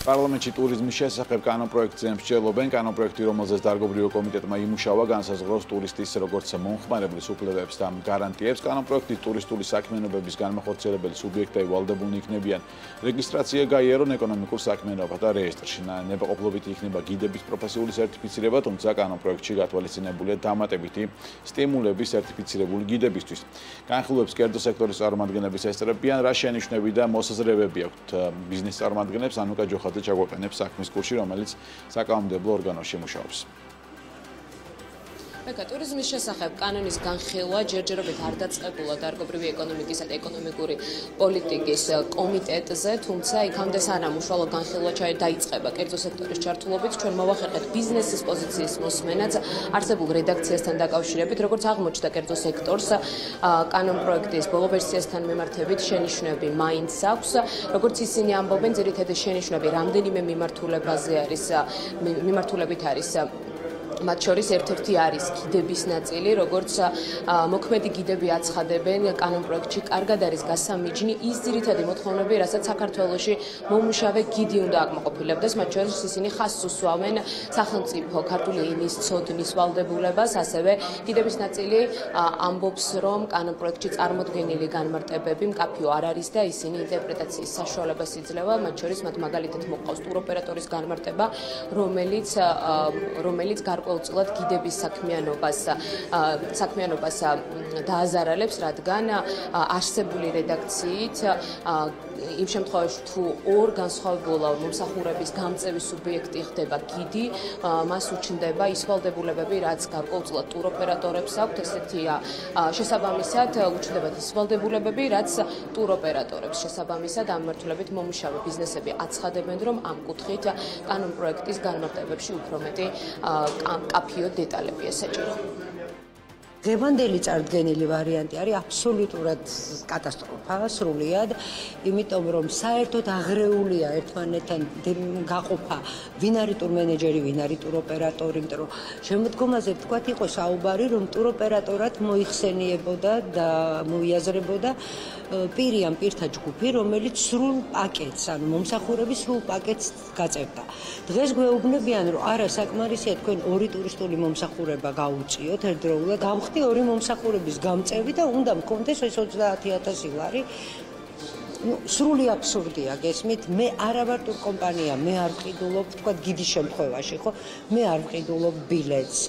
პარლამენტში ტურიზმის შესახებ კანონპროექტზე მსჯელობენ კანონპროექტი, რომელზეც დარგობრივი კომიტეტმა იმუშავა, განსაზღვროს ტურისტის როგორც მომხმარებლის უფლებებს და გარანტიებს. კანონპროექტი ტურისტული საქმიანობების განმახორციელებელი სუბიექტები ვალდებულნი იქნებიან რეგისტრაცია გაიარონ ეკონომიკურ საქმიანობათა რეესტრში. ნებაყოფლობით იქნება გიდების პროფესიული სერტიფიცირება, თუმცა კანონპროექტში გათვალისწინებულია დამატებითი სტიმულები სერტიფიცირებული გიდებისთვის. განხილვებს კერძო სექტორის წარმომადგენლების ესწრებიან, რა შენიშვნები და მოსაზრებები აქვთ ბიზნეს წარმომადგენლებს ანუკა ჯოხა ხალხზე ჩაგვაყენებს საქმის კურსი, რომელიც საკანონმდებლო ორგანოში მუშაობს. ეკა ტურიზმის შესახებ კანონის განხილვა ჯერჯერობით არ დაწყებულა დარგობრივი ეკონომიკისა და ეკონომიკური პოლიტიკის კომიტეტზე, თუმცა იქამდე სანამ უშუალო განხილვა დაიწყება. კერძო სექტორის ჩართულობით, ჩვენ მოვახერხეთ ბიზნესის პოზიციის მოსმენაც არსებულ რედაქციასთან დაკავშირებით, როგორც აღმოჩნდა კერძო სექტორს კანონ პროექტის ბოლო ვერსიასთან მიმართებით შენიშვნები მაინც აქვს, როგორც ისინი ამბობენ, ძირითადად შენიშვნები რამდენიმე მიმართულებაზე არის მიმართულებით არის მათ შორის ერთ-ერთი არის გიდების ნაწილი, როგორც მოქმედი გიდები აცხადებენ კანონ პროექტში, კარგად არის გასამიჯნი ის ძირითადი მოთხოვნები, რასაც საქართველოში მომუშავე გიდი უნდა აკმაყოფილებდეს, მათ შორის ისინი ხასს უსვამენ სახელმწიფო ქართული ენის ცოდნის ვალდებულებას, ასევე გიდების ნაწილი ამბობს, რომ კანონ პროექტში წარმოქმნილი განმარტებები მკაფიო არ არის და ისინი ინტერპრეტაციის საშუალებას იძლევა, მათ შორის მათ მაგალითად მოყავს ტუროპერატორის განმარტება, რომელიც რომელიც გარკვეულ ყოველწილად გიდების საქმიანობას საქმიანობას დააზარალებს, რადგან არსებული რედაქციით იმ შემთხვევაში თუ ორ განსხვავებულ მომსახურების გამწევის სუბიექტი ხდება გიდი, მას უჩნდება ის ვალდებულებები, რაც გარკვეულწილად ტუროპერატორებს აქვთ, ესეთია შესაბამისად უჩნდებათ ის ვალდებულებები, რაც ტუროპერატორებს შესაბამისად ამ მართლებით მომუშავე ბიზნესები აცხადებენ, რომ ამ კუთხით კანონ პროექტის განმარტებებში უფრო მეტი კაფიო დეტალებია საჭირო. გევანდელი წარდგენილი ვარიანტი არის აბსოლუტურად კატასტროფა სრულიად, იმიტომ რომ საერთოდ აღრეულია ერთმანეთთან გაყოფა ვინ არის ტურ მენეჯერი, ვინ არის ტურ ოპერატორი, იმიტომ რომ შემოდგომაზე თქვა იყო საუბარი, რომ ტურ ოპერატორად მოიხსენიებოდა და მოიაზრებოდა პირი ამ პირთა ჯგუფი, რომელიც სრულ პაკეტს, ანუ მომსახურების სრულ პაკეტს გაწევდა. დღეს გვეუბნებიან, რომ არა საკმარისია თქვენ ორი ტურისტული მომსახურება გაუწიოთ ერთდროულად, გავხდი ორი მომსახურების გამწევი და უნდა მქონდეს ეს 30000 ლარი. ну სრული აბსურდია გესმით მე არა ვარ ტურ კომპანია მე არ ვყიდულობ თქვა გიდის შემთხვევაში ხო? მე არ ვყიდულობ ბილეთს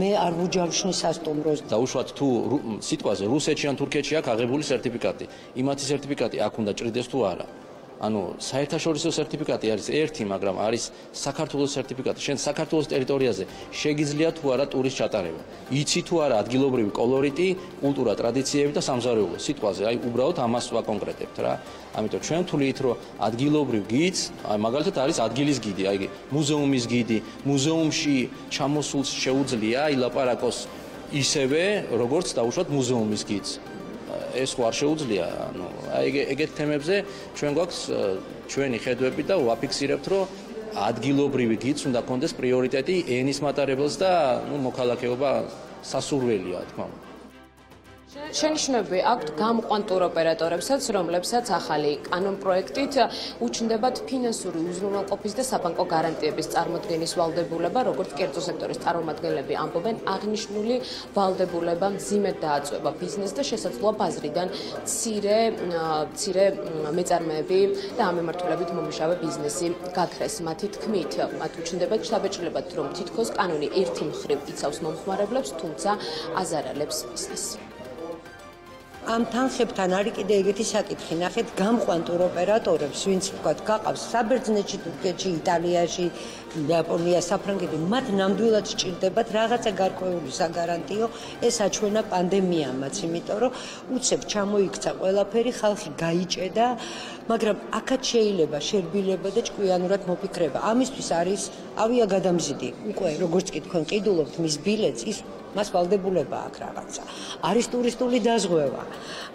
მე არ ვუჯავშნი სასტუმროს. და უშუალოდ თუ სიტყვაზე რუსეთში ან თურქეთში აქვს აღებული სერტიფიკატი იმათი სერტიფიკატი აქ უნდა ჭრიდეს თუ არა ანუ საერთაშორისო სერტიფიკატი არის ერთი, მაგრამ არის საქართველოს სერტიფიკატი. შენ საქართველოს ტერიტორიაზე შეგიძლია თუ არა ტურის ჩატარება. იცი თუ არა ადგილობრივი კოლორიტი, კულტურა, ტრადიციები და სამზარეულო. სიტყვაზე, აი უბრალოდ ამას ვაკონკრეტებთ რა. ამიტომ ჩვენ თulit რომ ადგილობრივ გიდს, აი მაგალითად არის ადგილის გიდი, აი მუზეუმის გიდი, მუზეუმში ჩამოსულს შეუძლია ილაპარაკოს ისევე, როგორც დაუშვათ მუზეუმის გიდს. ეს ხო არ შეუძლია, ანუ აი ეგეთ თემებზე ჩვენ გვაქვს ჩვენი ხედვები და ვაფიქსირებთ, რომ ადგილობრივი გიც უნდა კონდეს პრიორიტეტი ენის მატარებელს და ნუ მოქალაქეობა სასურველია, თქმა უნდა. შენიშვნები აქვთ გამყვანტურ ოპერატორებსაც, რომლებსაც ახალი კანონპროექტით უჩნდებათ ფინანსური უზრუნველყოფის და საბანკო გარანტიების წარმოქმნის ვალდებულება, როგორც კერძო სექტორის წარმომადგენლები ამბობენ, აღნიშნული ვალდებულება მძიმედ დააწובה ბიზნესს და შესაძლოა ბაზრიდან ცირე ცირე მეწარმეები და ამ მიმართულებით მომუშავე ბიზნესი გაქრეს. მათი თქმით, მათ უჩნდება შთაბეჭდილებად, რომ თითქოს კანონი ერთი მხრივ იცავს მომხმარებლებს, თუმცა აზარალებს ბიზნესს. ამ თანხებთან არის კიდე ეგეთი საკითხი. ნახეთ, გამყვან ტუროპერატორებს, ვინც ვთქვათ, გაყავს საბერძნეთში, თურქეთში, იტალიაში, იაპონია, საფრანგეთი, მათ ნამდვილად სჭირდებათ რაღაცა გარკვეული საგარანტიო, ეს აჩვენა პანდემიამაც, იმიტომ რომ უცებ ჩამოიქცა ყველაფერი, ხალხი გაიჭედა, მაგრამ აქაც შეიძლება შერბილება და ჭკვიანურად მოფიქრება. ამისთვის არის ავიაგადამზიდი. უკვე როგორც კი თქვენ ყიდულობთ მის ბილეთს, ის მას ვალდებულება აქვს რაღაცა. არის ტურისტული დაზღვევა.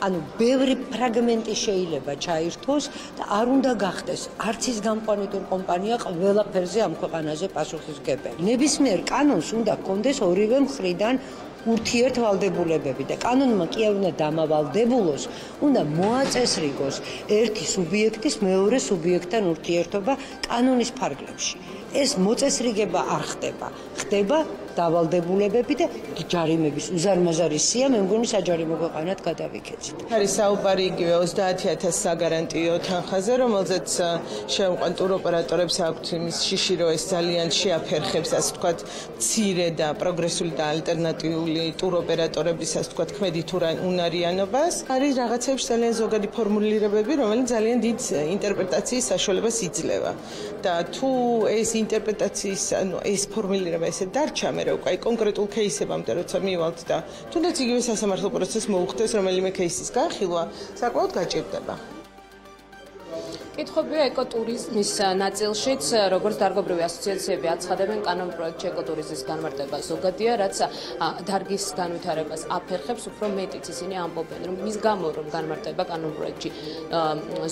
ანუ ბევრი ფრაგმენტი შეიძლება ჩაირთოს და არ უნდა გახდეს არც ის გამყვანი ტურ კომპანია ყველაფერზე ამ ქვეყანაზე პასუხისგებელი. ნებისმიერ კანონს უნდა კონდეს ორივე მხრიდან ურთიერთვალდებულებები და კანონმა კი არ უნდა დამავალდებულოს, უნდა მოაწესრიგოს ერთი სუბიექტის მეორე სუბიექტთან ურთიერთობა კანონის ფარგლებში. ეს მოწესრიგება არ ხდება. ხდება დავალდებულებები და ჯარიმების უზარმაზარი სია მე მგონი საჯარიმო ქვეყანად გადავიქეცით. არის საუბარი იგივე 30000 საგარანტიო თანხაზე, რომელზეც შეუყვან ტუროპერატორებს აქვთ იმის შიში, რომ ეს ძალიან შეაფერხებს, ასე ვთქვათ, ცირე და პროგრესული და ალტერნატიული ტუროპერატორების, ასე ვთქვათ, ქმედი უნარიანობას. არის რაღაცებს ძალიან ზოგადი ფორმულირებები, რომელიც ძალიან დიდ ინტერპრეტაციის საშუალებას იძლევა. და თუ ეს ინტერპრეტაციის, ანუ ეს ფორმულირება ესე დარჩა, მე მერე უკვე. კონკრეტულ кейსებამდე როცა მივალთ და თუნდაც იგივე სასამართლო პროცესს მოუხდეს რომელიმე кейსის განხილვა საკმაოდ გაჭირდება. კითხობია ეკოტურიზმის ნაწილშიც, როგორც დარგობრივი ასოციაციები აცხადებენ, კანონპროექტში ეკოტურიზმის განმარტება ზოგადია, რაც დარგის განვითარებას აფერხებს, უფრო მეტიც ისინი ამბობენ, რომ მის გამო რომ განმარტება კანონპროექტში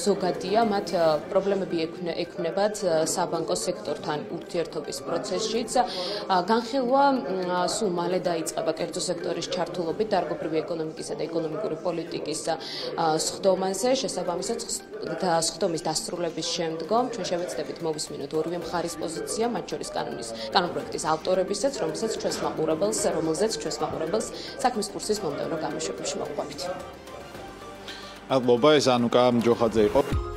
ზოგადია, მათ პრობლემები ექნებათ საბანკო სექტორთან ურთიერთობის პროცესშიც. განხილვა სულ მალე დაიწყება კერძო სექტორის ჩართულობით დარგობრივი ეკონომიკისა და ეკონომიკური პოლიტიკის სხდომაზე, შესაბამისად და სხდომის დასრულების შემდგომ ჩვენ შევეცდებით მოვისმინოთ ორივე მხარის პოზიცია, მათ შორის კანონის კანონპროექტის ავტორებისაც, რომელსაც ჩვენს მაყურებელს, რომელზეც ჩვენს მაყურებელს საქმის კურსის მომდევნო გამოშვებებში მოყვებით. ალბობა ეს ანუკა ჯოხაძე იყო.